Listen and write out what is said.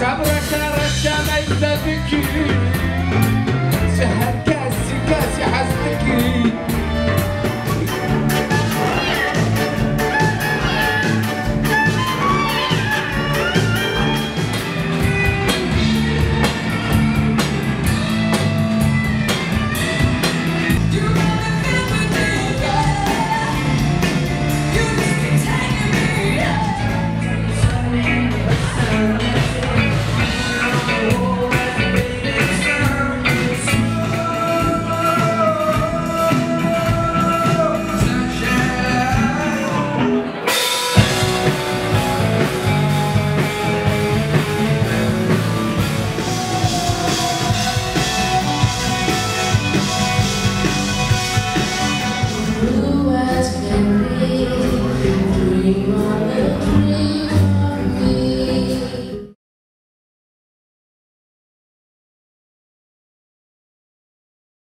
cap rasa rasa Yeah.